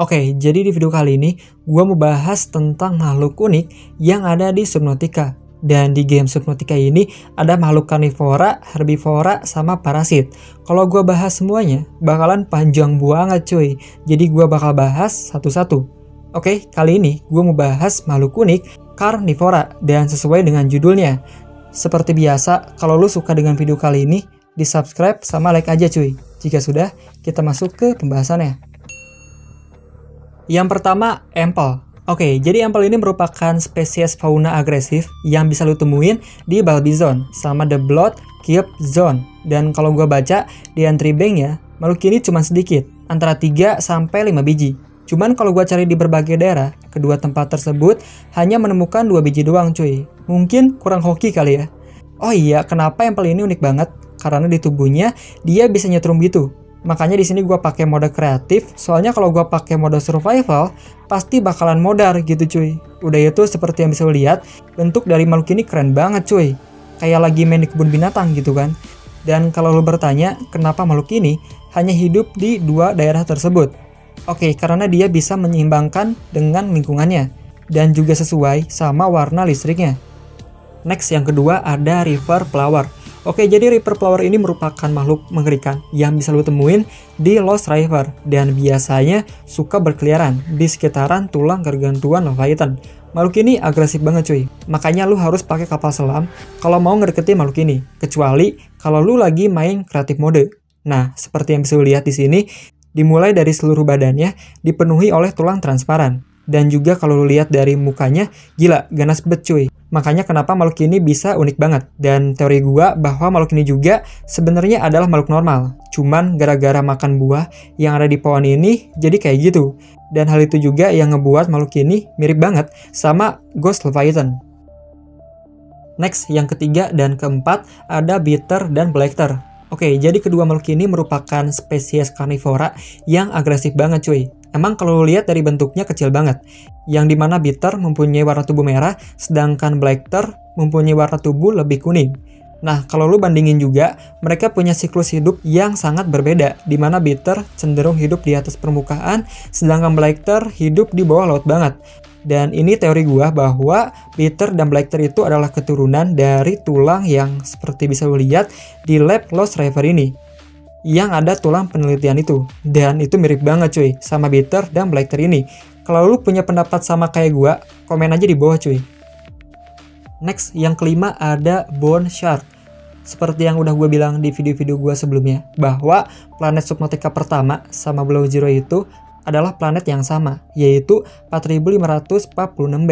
Oke, jadi di video kali ini gue mau bahas tentang makhluk unik yang ada di Subnautica. Dan di game Subnautica ini ada makhluk karnivora, herbivora, sama parasit. Kalau gue bahas semuanya, bakalan panjang banget cuy. Jadi gue bakal bahas satu-satu. Oke, kali ini gue mau bahas makhluk unik karnivora dan sesuai dengan judulnya. Seperti biasa, kalau lu suka dengan video kali ini, di subscribe sama like aja cuy. Jika sudah, kita masuk ke pembahasannya. Yang pertama, empel. Oke, jadi empel ini merupakan spesies fauna agresif yang bisa lu temuin di Balbi Zone sama The Blood Cube Zone. Dan kalau gua baca di entry bank ya, makhluk ini cuma sedikit, antara 3 sampai 5 biji. Cuman kalau gua cari di berbagai daerah, kedua tempat tersebut hanya menemukan dua biji doang cuy. Mungkin kurang hoki kali ya. Oh iya, kenapa empel ini unik banget? Karena di tubuhnya dia bisa nyetrum gitu. Makanya di sini gue pakai mode kreatif, soalnya kalau gue pakai mode survival, pasti bakalan modar gitu cuy. Udah itu seperti yang bisa lihat, bentuk dari makhluk ini keren banget cuy. Kayak lagi main di kebun binatang gitu kan. Dan kalau lo bertanya, kenapa makhluk ini hanya hidup di dua daerah tersebut? Oke, karena dia bisa menyeimbangkan dengan lingkungannya, dan juga sesuai sama warna listriknya. Next, yang kedua ada river flower. Oke, jadi Reaper Flower ini merupakan makhluk mengerikan yang bisa lo temuin di Lost River dan biasanya suka berkeliaran di sekitaran tulang gargantuan Leviathan. Makhluk ini agresif banget cuy, makanya lu harus pakai kapal selam kalau mau ngedeketin makhluk ini, kecuali kalau lu lagi main kreatif mode. Nah, seperti yang bisa lu lihat di sini, dimulai dari seluruh badannya dipenuhi oleh tulang transparan. Dan juga kalau lu lihat dari mukanya, gila, ganas bet cuy. Makanya kenapa makhluk ini bisa unik banget. Dan teori gua bahwa makhluk ini juga sebenarnya adalah makhluk normal. Cuman gara-gara makan buah yang ada di pohon ini jadi kayak gitu. Dan hal itu juga yang ngebuat makhluk ini mirip banget sama Ghost Leviathan. Next, yang ketiga dan keempat ada Bitter dan Blackter. Oke, jadi kedua makhluk ini merupakan spesies karnivora yang agresif banget cuy. Emang kalau lihat dari bentuknya kecil banget, yang di mana bitter mempunyai warna tubuh merah, sedangkan blackter mempunyai warna tubuh lebih kuning. Nah, kalau lu bandingin juga, mereka punya siklus hidup yang sangat berbeda, di mana bitter cenderung hidup di atas permukaan, sedangkan blackter hidup di bawah laut banget. Dan ini teori gua bahwa bitter dan blackter itu adalah keturunan dari tulang yang seperti bisa lu lihat di lab Lost River ini yang ada tulang penelitian itu. Dan itu mirip banget cuy sama bitter dan blackter ini. Kalau lu punya pendapat sama kayak gua, komen aja di bawah cuy. Next, yang kelima ada Bone Shark. Seperti yang udah gue bilang di video-video gue sebelumnya, bahwa planet Subnautica pertama sama Below Zero itu adalah planet yang sama, yaitu 4546b.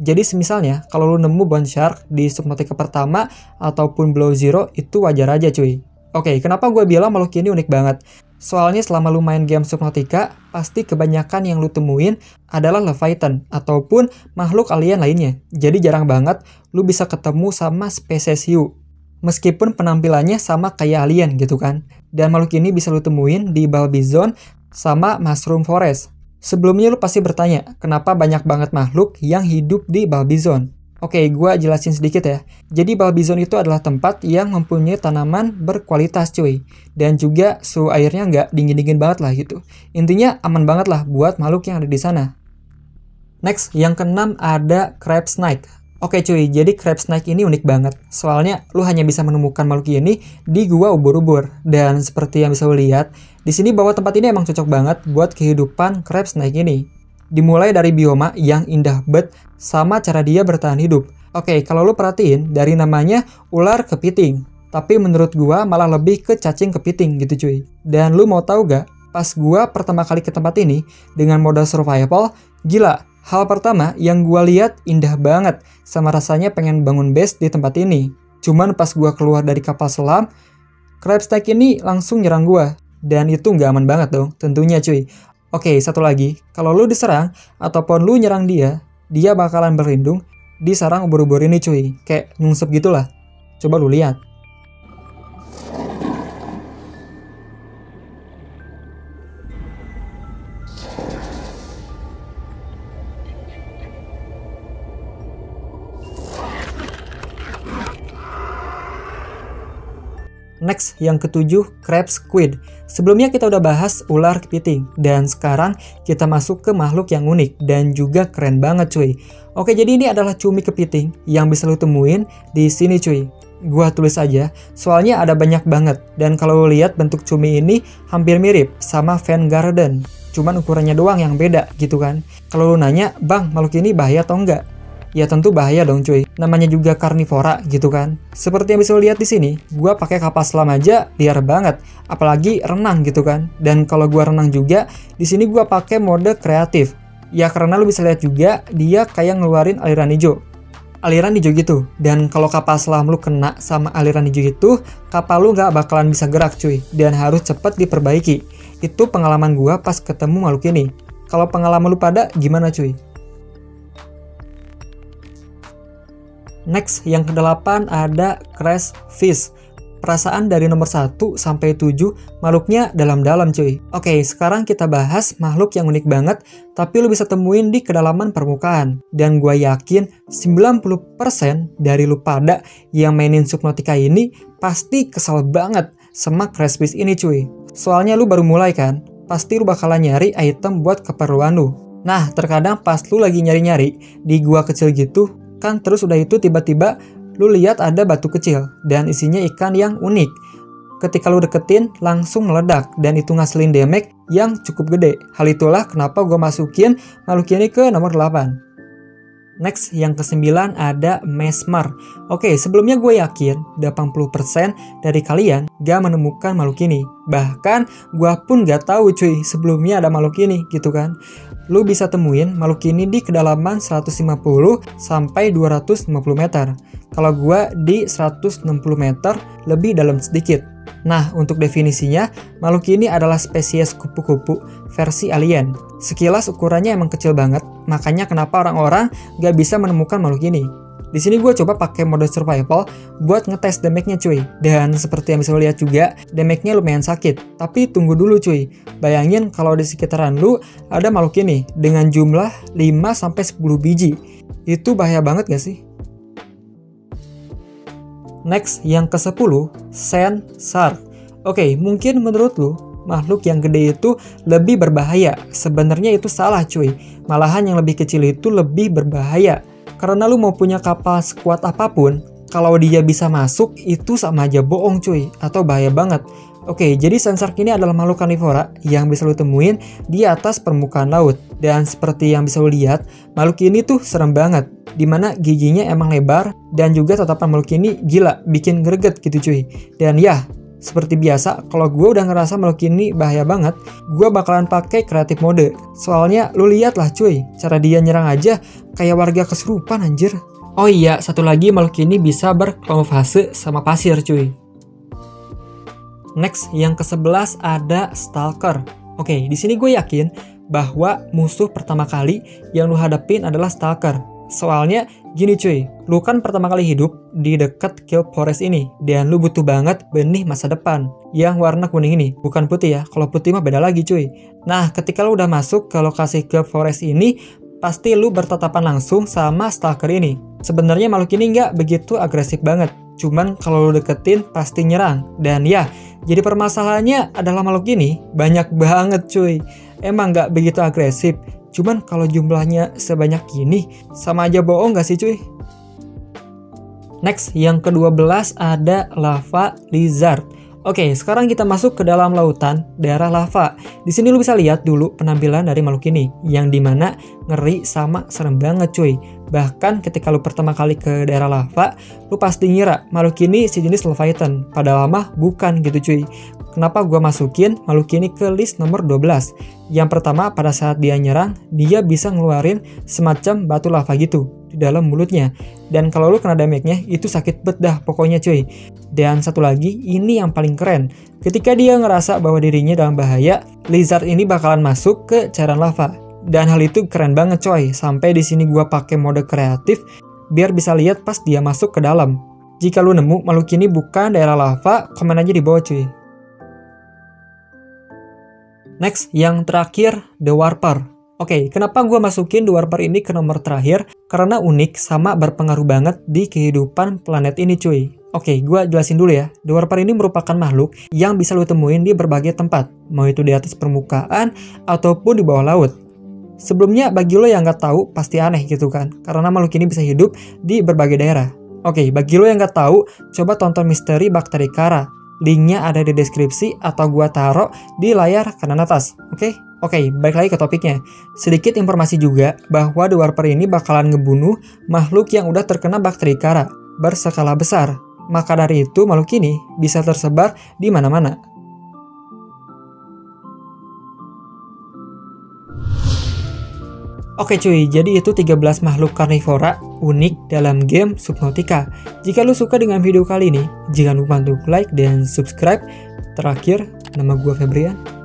Jadi semisalnya, kalau lu nemu Bone Shark di Subnautica pertama ataupun Below Zero, itu wajar aja cuy. Oke, kenapa gue bilang makhluk ini unik banget? Soalnya selama lu main game Subnautica, pasti kebanyakan yang lu temuin adalah Leviathan ataupun makhluk alien lainnya. Jadi jarang banget lu bisa ketemu sama spesies hiu. Meskipun penampilannya sama kayak alien gitu kan. Dan makhluk ini bisa lu temuin di Balbi Zone sama Mushroom Forest. Sebelumnya lu pasti bertanya, kenapa banyak banget makhluk yang hidup di Balbi Zone? Oke, gue jelasin sedikit ya. Jadi Balbizon itu adalah tempat yang mempunyai tanaman berkualitas cuy. Dan juga suhu airnya nggak dingin-dingin banget lah gitu. Intinya aman banget lah buat makhluk yang ada di sana. Next, yang keenam ada crab snake. Oke cuy, jadi crab snake ini unik banget. Soalnya lu hanya bisa menemukan makhluk ini di gua ubur-ubur. Dan seperti yang bisa lu lihat, di sini bawah tempat ini emang cocok banget buat kehidupan crab snake ini. Dimulai dari bioma yang indah bet sama cara dia bertahan hidup. Oke, kalau lu perhatiin dari namanya ular kepiting. Tapi menurut gua malah lebih ke cacing kepiting gitu cuy. Dan lu mau tahu gak? Pas gua pertama kali ke tempat ini dengan modal survival, gila, hal pertama yang gua lihat indah banget sama rasanya pengen bangun base di tempat ini. Cuman pas gua keluar dari kapal selam, crab snake ini langsung nyerang gua. Dan itu nggak aman banget dong, tentunya cuy. Oke, satu lagi. Kalau lu diserang, ataupun lu nyerang dia, dia bakalan berlindung di sarang ubur-ubur ini cuy. Kayak nyungsep gitulah. Coba lu lihat. Next, yang ketujuh, crab squid. Sebelumnya kita udah bahas ular kepiting, dan sekarang kita masuk ke makhluk yang unik dan juga keren banget cuy. Oke, jadi ini adalah cumi kepiting yang bisa lo temuin di sini cuy. Gua tulis aja, soalnya ada banyak banget, dan kalau lo lihat bentuk cumi ini hampir mirip sama Van Garden. Cuman ukurannya doang yang beda gitu kan. Kalau lo nanya, bang makhluk ini bahaya atau enggak? Ya tentu bahaya dong cuy. Namanya juga karnivora gitu kan. Seperti yang bisa lihat di sini, gua pakai kapal selam aja liar banget, apalagi renang gitu kan. Dan kalau gua renang juga, di sini gua pakai mode kreatif. Ya karena lu bisa lihat juga dia kayak ngeluarin aliran hijau. Aliran hijau gitu. Dan kalau kapal selam lu kena sama aliran hijau itu, kapal lu nggak bakalan bisa gerak cuy. Dan harus cepet diperbaiki. Itu pengalaman gua pas ketemu makhluk ini. Kalau pengalaman lu pada gimana cuy? Next, yang kedelapan ada crash fish. Perasaan dari nomor 1 sampai 7 makhluknya dalam-dalam cuy. Oke, sekarang kita bahas makhluk yang unik banget tapi lu bisa temuin di kedalaman permukaan. Dan gue yakin 90% dari lu pada yang mainin Subnautica ini pasti kesal banget sama crash fish ini cuy. Soalnya lu baru mulai kan, pasti lu bakalan nyari item buat keperluan lu. Nah, terkadang pas lu lagi nyari-nyari di gua kecil gitu, Kan terus udah itu tiba-tiba lu lihat ada batu kecil dan isinya ikan yang unik. Ketika lu deketin langsung meledak dan itu ngasilin damage yang cukup gede. Hal itulah kenapa gue masukin makhluk ini ke nomor 8. Next, yang kesembilan ada Mesmer. Oke, sebelumnya gue yakin 80% dari kalian gak menemukan makhluk ini. Bahkan gue pun gak tahu cuy sebelumnya ada makhluk ini gitu kan. Lu bisa temuin makhluk ini di kedalaman 150 sampai 250 meter. Kalau gue di 160 meter lebih dalam sedikit. Nah, untuk definisinya, makhluk ini adalah spesies kupu-kupu versi alien. Sekilas ukurannya emang kecil banget, makanya kenapa orang-orang gak bisa menemukan makhluk ini. Di sini gue coba pakai mode survival buat ngetes damage-nya cuy. Dan seperti yang bisa lihat juga, damage-nya lumayan sakit. Tapi tunggu dulu cuy. Bayangin kalau di sekitaran lu ada makhluk ini dengan jumlah 5-10 biji. Itu bahaya banget gak sih? Next, yang ke-10, Sand Shark. Oke, okay, mungkin menurut lu, makhluk yang gede itu lebih berbahaya. Sebenarnya itu salah cuy. Malahan yang lebih kecil itu lebih berbahaya. Karena lu mau punya kapal sekuat apa pun, kalau dia bisa masuk, itu sama aja bohong cuy. Atau bahaya banget. Oke, jadi sensor ini adalah makhluk karnivora yang bisa lo temuin di atas permukaan laut. Dan seperti yang bisa lo lihat, makhluk ini tuh serem banget. Di mana giginya emang lebar dan juga tatapan makhluk ini gila, bikin greget gitu cuy. Dan ya, seperti biasa, kalau gue udah ngerasa makhluk ini bahaya banget, gue bakalan pakai kreatif mode. Soalnya lu lihat lah cuy, cara dia nyerang aja kayak warga kesurupan anjir. Oh iya, satu lagi makhluk ini bisa berkamuflase sama pasir cuy. Next, yang ke-11 ada Stalker. Oke, di sini gue yakin bahwa musuh pertama kali yang lu hadapin adalah Stalker. Soalnya gini cuy, lu kan pertama kali hidup di dekat Kill Forest ini dan lu butuh banget benih masa depan yang warna kuning ini, bukan putih ya. Kalau putih mah beda lagi cuy. Nah, ketika lu udah masuk ke lokasi Kill Forest ini, pasti lu bertatapan langsung sama Stalker ini. Sebenarnya makhluk ini nggak begitu agresif banget, cuman kalau lu deketin pasti nyerang. Dan ya, jadi permasalahannya adalah makhluk ini banyak banget cuy. Emang nggak begitu agresif. Cuman kalau jumlahnya sebanyak ini sama aja bohong gak sih cuy? Next, yang ke-12 ada lava lizard. Oke, sekarang kita masuk ke dalam lautan daerah lava. Di sini lu bisa lihat dulu penampilan dari makhluk ini, yang di mana ngeri sama serem banget cuy. Bahkan ketika lu pertama kali ke daerah lava, lu pasti ngira makhluk ini sejenis Leviathan, padahal mah bukan gitu cuy. Kenapa gue masukin makhluk ini ke list nomor 12? Yang pertama, pada saat dia nyerang, dia bisa ngeluarin semacam batu lava gitu di dalam mulutnya. Dan kalau lu kena damage-nya, itu sakit bet dah pokoknya cuy. Dan satu lagi, ini yang paling keren. Ketika dia ngerasa bahwa dirinya dalam bahaya, lizard ini bakalan masuk ke cairan lava. Dan hal itu keren banget coy. Sampai di sini gua pakai mode kreatif biar bisa lihat pas dia masuk ke dalam. Jika lu nemu makhluk ini bukan daerah lava, komen aja di bawah cuy. Next, yang terakhir, The Warper. Oke, okay, kenapa gue masukin dua warper ini ke nomor terakhir? Karena unik sama berpengaruh banget di kehidupan planet ini cuy. Oke, gue jelasin dulu ya. The Warper ini merupakan makhluk yang bisa lo temuin di berbagai tempat, mau itu di atas permukaan ataupun di bawah laut. Sebelumnya, bagi lo yang nggak tahu, pasti aneh gitu kan, karena makhluk ini bisa hidup di berbagai daerah. Oke, bagi lo yang nggak tahu, coba tonton misteri bakteri kara. Linknya ada di deskripsi atau gua taruh di layar kanan atas. Oke? Oke, balik lagi ke topiknya. Sedikit informasi juga bahwa The Warper ini bakalan ngebunuh makhluk yang udah terkena bakteri kara berskala besar maka dari itu makhluk ini bisa tersebar di mana-mana. Oke cuy, jadi itu 13 makhluk karnivora unik dalam game Subnautica. Jika lu suka dengan video kali ini, jangan lupa untuk like dan subscribe. Terakhir, nama gue Febrian.